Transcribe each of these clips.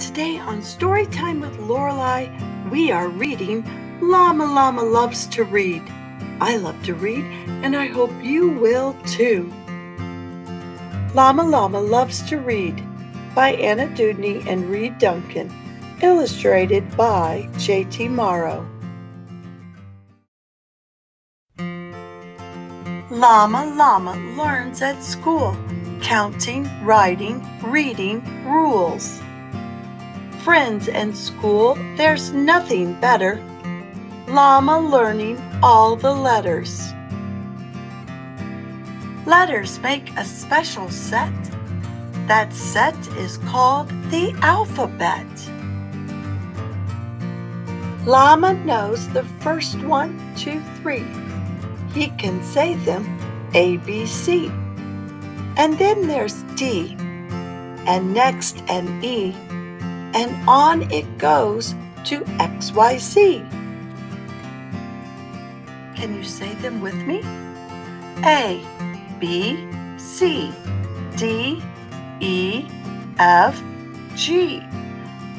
Today on Storytime with Lorelei, we are reading Llama Llama Loves to Read. I love to read, and I hope you will too. Llama Llama Loves to Read by Anna Dewdney and Reed Duncan, illustrated by J.T. Morrow. Llama Llama learns at school counting, writing, reading, rules. Friends and school, there's nothing better. Llama learning all the letters. Letters make a special set. That set is called the alphabet. Llama knows the first one, two, three. He can say them A, B, C. And then there's D, and next an E, and on it goes to X, Y, Z. Can you say them with me? A, B, C, D, E, F, G,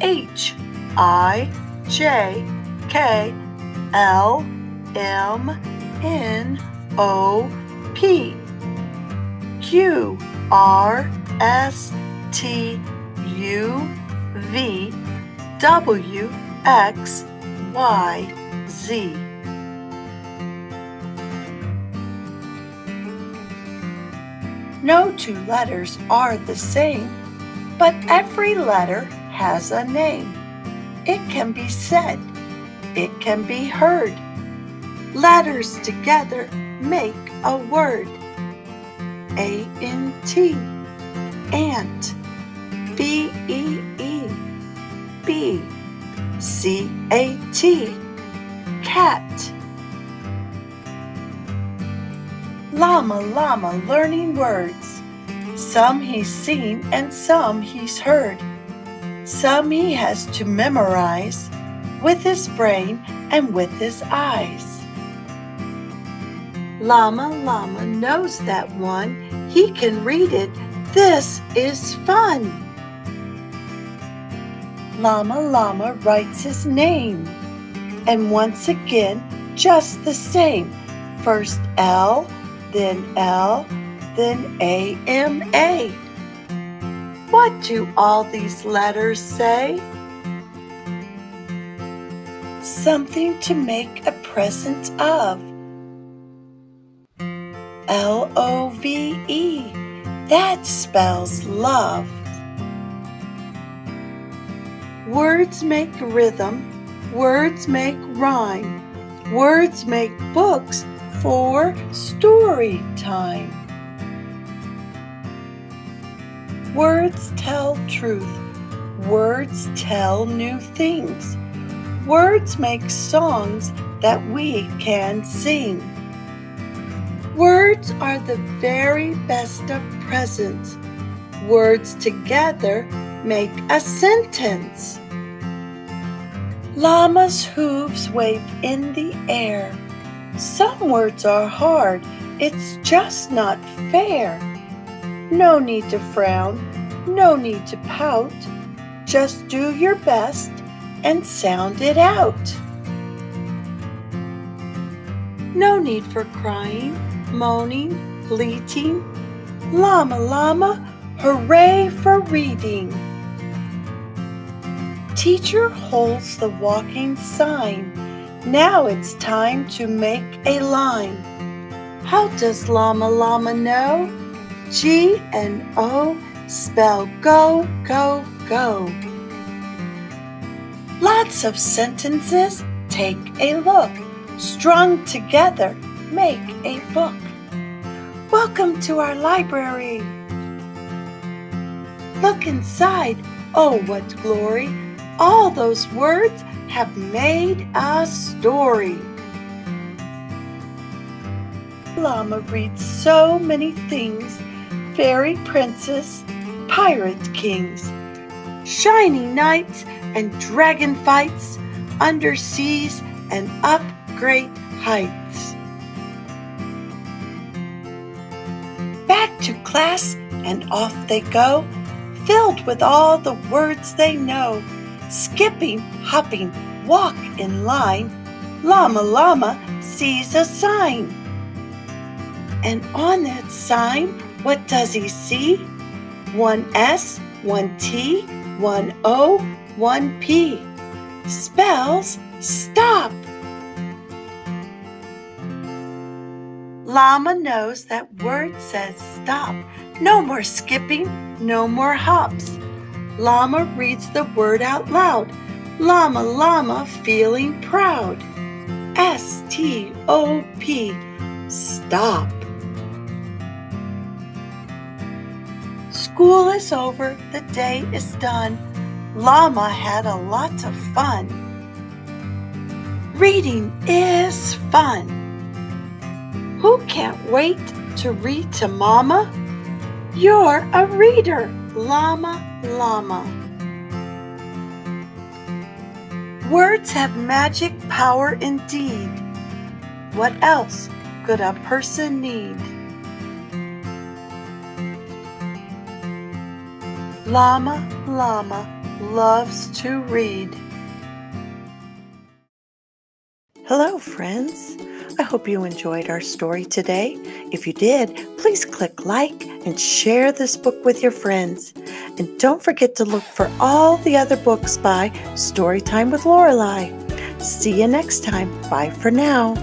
H, I, J, K, L, M, N, O, P, Q, R, S, T, U, V, W, X, Y, Z. No two letters are the same, but every letter has a name. It can be said, it can be heard. Letters together make a word. A N T, ant. B E E, bee. C A T, cat. Llama Llama learning words. Some he's seen and some he's heard. Some he has to memorize with his brain and with his eyes. Llama Llama knows that one. He can read it. This is fun. Llama Llama writes his name. And once again, just the same. First L, then L, then A M A. What do all these letters say? Something to make a present of. L O V E. That spells love. Words make rhythm, words make rhyme, words make books for story time. Words tell truth, words tell new things, words make songs that we can sing. Words are the very best of presents. Words together make a sentence. Llama's hooves wave in the air. Some words are hard, it's just not fair. No need to frown, no need to pout. Just do your best and sound it out. No need for crying, moaning, bleating. Llama, llama, hooray for reading. Teacher holds the walking sign. Now it's time to make a line. How does llama llama know? G and O spell go, go, go. Lots of sentences, take a look. Strung together, make a book. Welcome to our library. Look inside. Oh, what glory! All those words have made a story. Llama reads so many things fairy princes, pirate kings, shiny knights and dragon fights, under seas and up great heights. Back to class and off they go. filled with all the words they know. Skipping, hopping, walk in line. Llama Llama sees a sign. And on that sign, what does he see? One S, one T, one O, one P. Spells stop. Llama knows that word says stop. No more skipping, no more hops. Llama reads the word out loud. Llama, llama, feeling proud. S T O P, stop. School is over, the day is done. Llama had a lot of fun. Reading is fun. Who can't wait to read to Mama? You're a reader, Llama Llama. Words have magic power indeed. What else could a person need? Llama Llama loves to read. Hello, friends. I hope you enjoyed our story today. If you did, please click like and share this book with your friends. And don't forget to look for all the other books by Storytime with Lorelei. See you next time. Bye for now.